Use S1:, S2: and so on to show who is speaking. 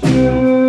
S1: all.